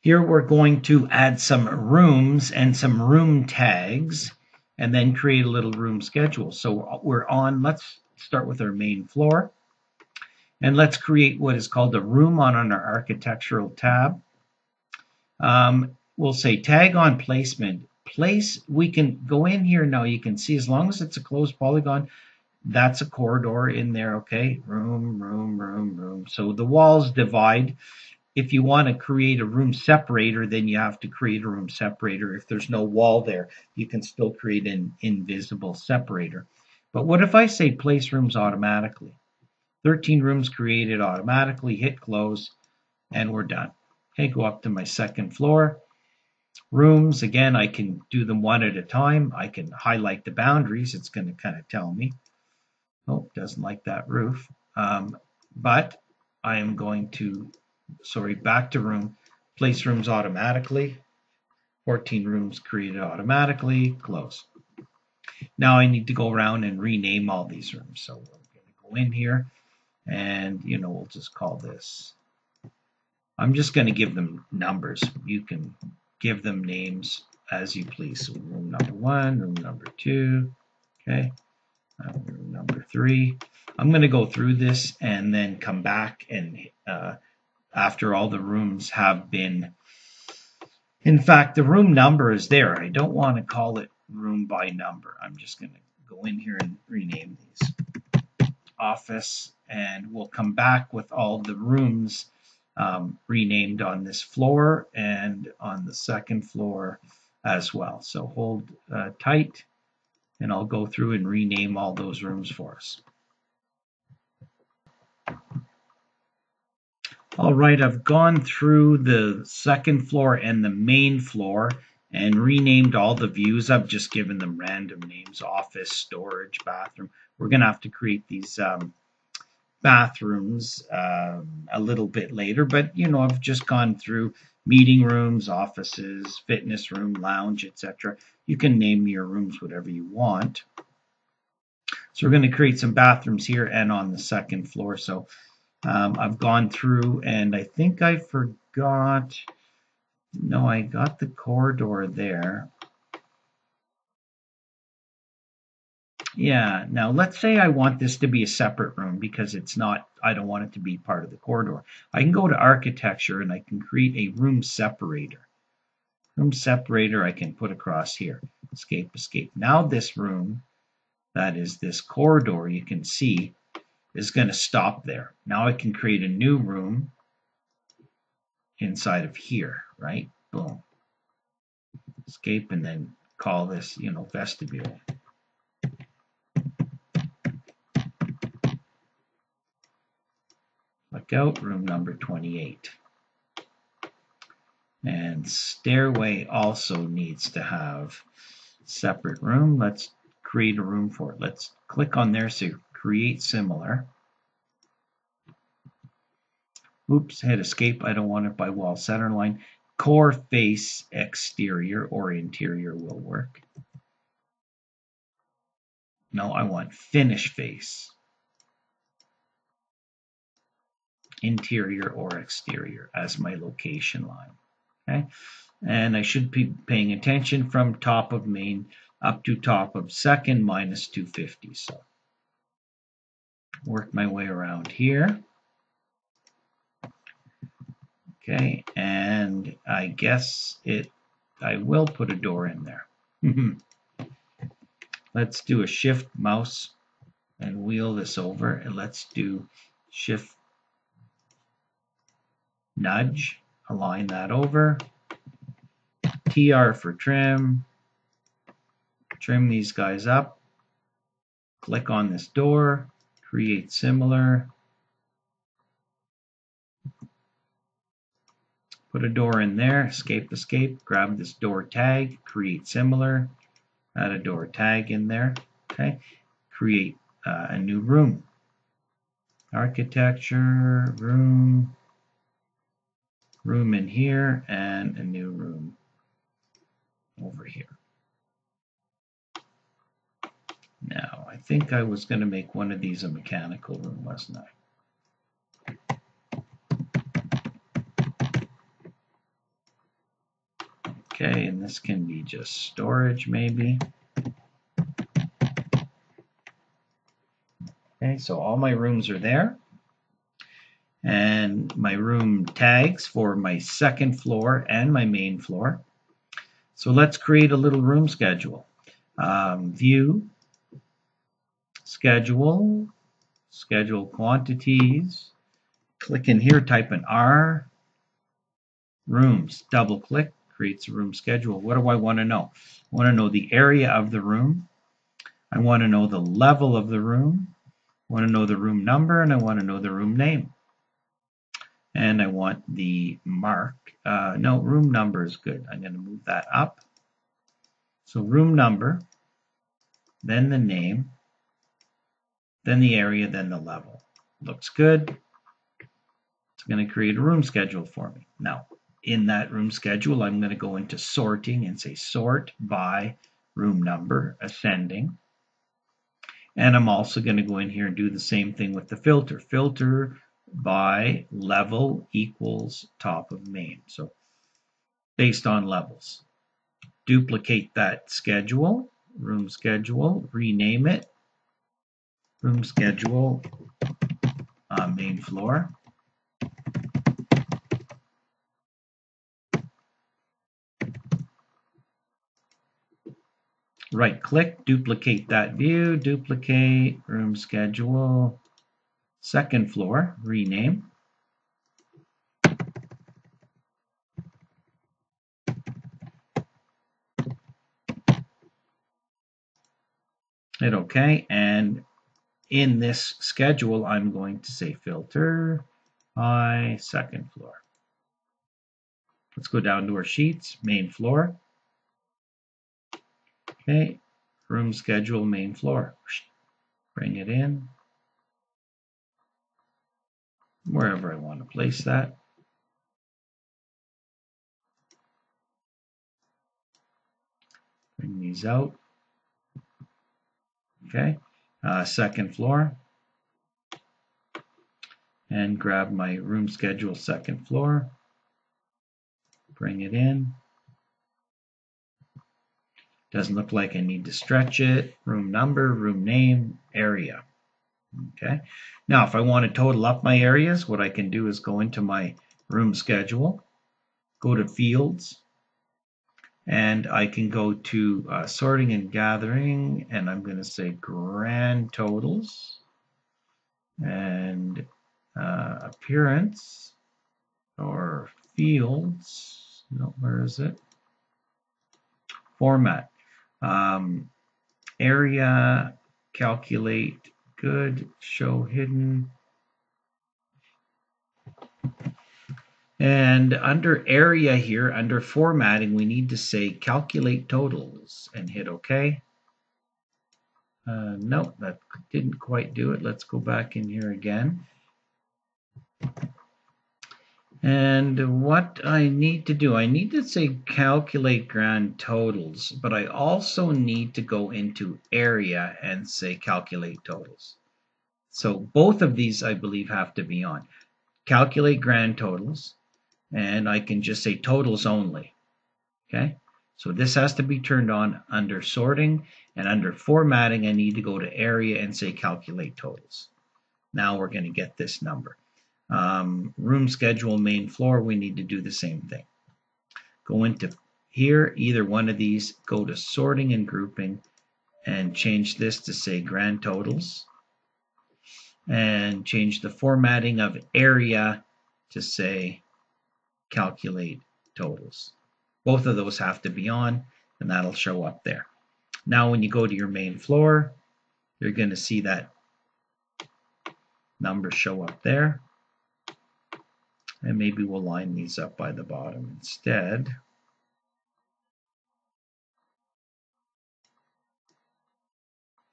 Here we're going to add some rooms and some room tags and then create a little room schedule. So we're on, let's start with our main floor. And let's create what is called a room on, on our architectural tab. Um, we'll say tag on placement. Place, we can go in here now. You can see as long as it's a closed polygon, that's a corridor in there, okay? Room, room, room, room. So the walls divide. If you want to create a room separator, then you have to create a room separator. If there's no wall there, you can still create an invisible separator. But what if I say place rooms automatically? 13 rooms created automatically, hit close, and we're done. Okay, go up to my second floor. Rooms, again, I can do them one at a time. I can highlight the boundaries. It's going to kind of tell me. Oh, doesn't like that roof. Um, but I am going to, sorry, back to room, place rooms automatically. 14 rooms created automatically, close. Now I need to go around and rename all these rooms. So we're going to go in here and, you know, we'll just call this. I'm just going to give them numbers. You can give them names as you please. So room number one, room number two, okay, uh, room number three. I'm going to go through this and then come back and uh, after all the rooms have been, in fact, the room number is there. I don't want to call it room by number. I'm just going to go in here and rename these office and we'll come back with all the rooms um, renamed on this floor and on the second floor as well. So hold uh, tight and I'll go through and rename all those rooms for us. All right, I've gone through the second floor and the main floor and renamed all the views. I've just given them random names, office, storage, bathroom. We're going to have to create these um, bathrooms um, a little bit later, but you know, I've just gone through meeting rooms, offices, fitness room, lounge, etc. You can name your rooms whatever you want. So we're going to create some bathrooms here and on the second floor. So um, I've gone through and I think I forgot, no, I got the corridor there. Yeah, now let's say I want this to be a separate room because it's not, I don't want it to be part of the corridor. I can go to architecture and I can create a room separator. Room separator I can put across here. Escape, escape. Now this room, that is this corridor you can see, is going to stop there. Now I can create a new room inside of here, right? Boom. Escape and then call this, you know, vestibule. Look out, room number 28. And stairway also needs to have separate room. Let's create a room for it. Let's click on there so create similar. Oops, hit escape. I don't want it by wall center line. Core face exterior or interior will work. No, I want finish face. interior or exterior as my location line. Okay, and I should be paying attention from top of main up to top of second minus 250. So work my way around here. Okay, and I guess it, I will put a door in there. Mm-hmm. let's do a shift mouse and wheel this over and let's do shift nudge, align that over. TR for trim, trim these guys up, click on this door, create similar, put a door in there, escape, escape, grab this door tag, create similar, add a door tag in there, okay, create uh, a new room. Architecture, room, room in here and a new room over here. Now, I think I was going to make one of these a mechanical room, wasn't I? Okay, and this can be just storage maybe. Okay, so all my rooms are there. And my room tags for my second floor and my main floor. So let's create a little room schedule. Um, view, schedule, schedule quantities. Click in here, type in R, rooms, double click, creates a room schedule. What do I want to know? I want to know the area of the room. I want to know the level of the room. I want to know the room number and I want to know the room name. And I want the mark. Uh, no, room number is good. I'm going to move that up. So room number, then the name, then the area, then the level. Looks good. It's going to create a room schedule for me. Now, in that room schedule, I'm going to go into sorting and say sort by room number, ascending. And I'm also going to go in here and do the same thing with the filter. Filter by level equals top of main. So based on levels. Duplicate that schedule, room schedule, rename it, room schedule, uh, main floor. right click, duplicate that view, duplicate, room schedule, second floor, rename. Hit OK, and in this schedule, I'm going to say filter by second floor. Let's go down to our sheets, main floor. Okay, room schedule main floor. Bring it in. Wherever I want to place that. Bring these out. Okay, uh, second floor. And grab my room schedule second floor. Bring it in. Doesn't look like I need to stretch it. Room number, room name, area. Okay. Now, if I want to total up my areas, what I can do is go into my room schedule, go to fields, and I can go to uh, sorting and gathering, and I'm going to say grand totals and uh, appearance or fields. No, where is it? Format. Um, area, calculate, good, show hidden. And under area here, under formatting, we need to say calculate totals and hit OK. Uh, nope, that didn't quite do it. Let's go back in here again. And what I need to do, I need to say calculate grand totals, but I also need to go into area and say calculate totals. So both of these, I believe, have to be on. Calculate grand totals, and I can just say totals only. Okay, so this has to be turned on under sorting, and under formatting, I need to go to area and say calculate totals. Now we're going to get this number um, room schedule main floor, we need to do the same thing. Go into here, either one of these, go to sorting and grouping, and change this to say grand totals. And change the formatting of area to say calculate totals. Both of those have to be on, and that'll show up there. Now when you go to your main floor, you're going to see that number show up there. And maybe we'll line these up by the bottom instead.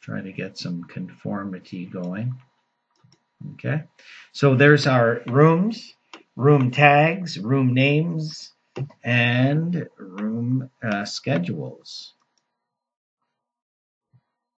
Try to get some conformity going. Okay, so there's our rooms, room tags, room names, and room uh, schedules.